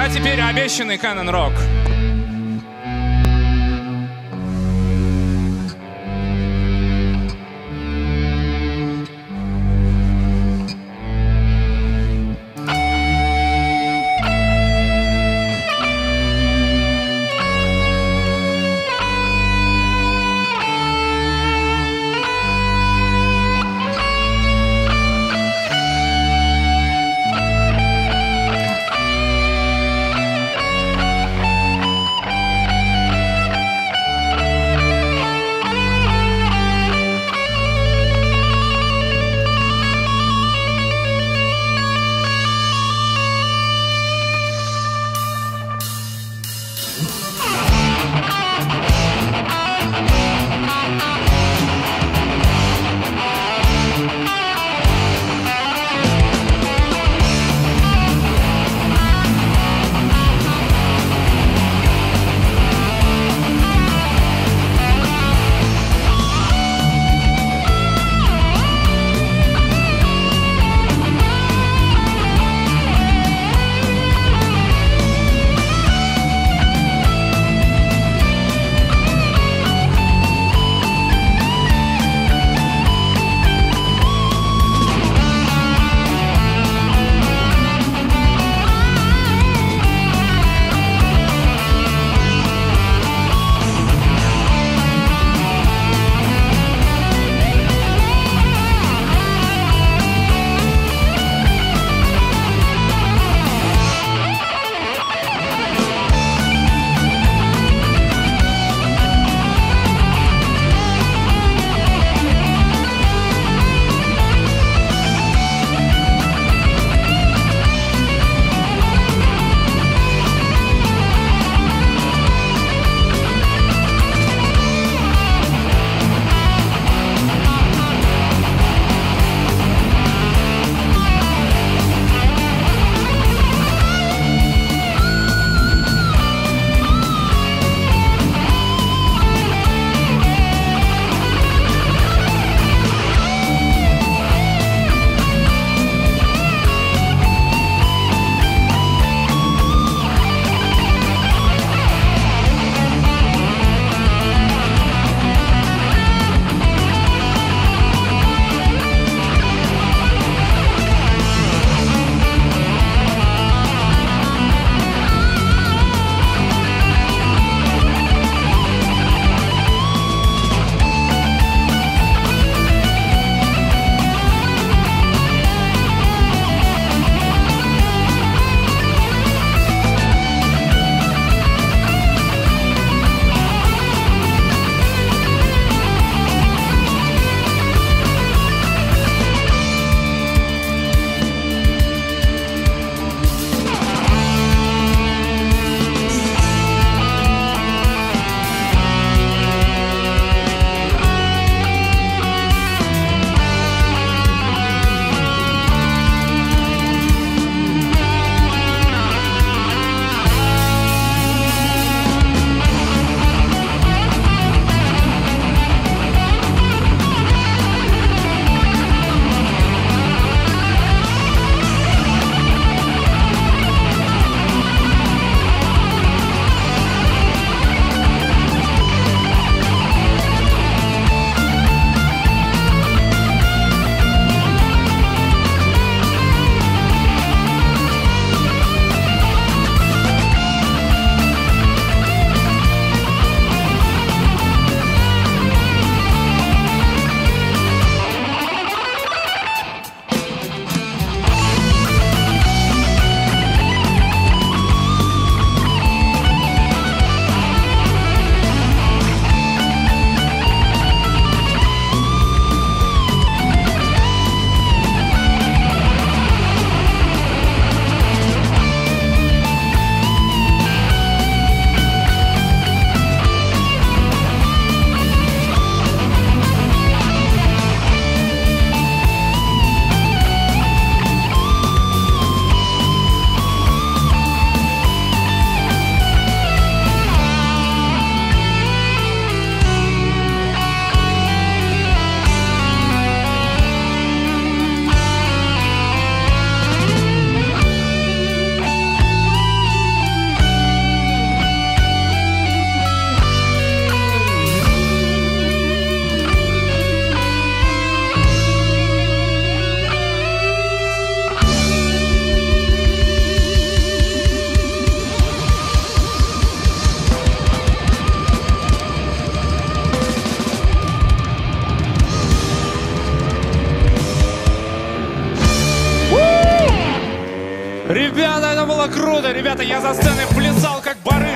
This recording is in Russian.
А теперь обещанный Канон Рок. Ребята, это было круто! Ребята, я за сценой плясал, как барыш!